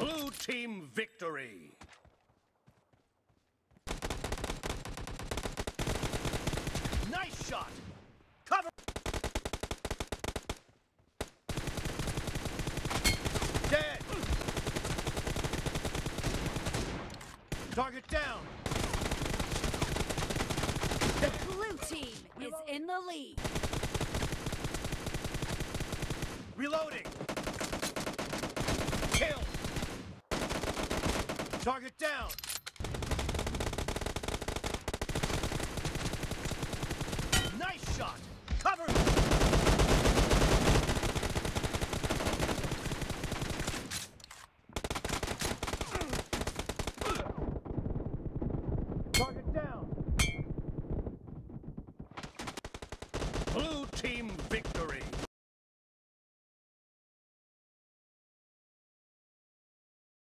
Blue team victory. Nice shot. Cover. Dead. Target down. The blue team is in the lead. Reloading. Target down. Nice shot. Cover. Target down. Blue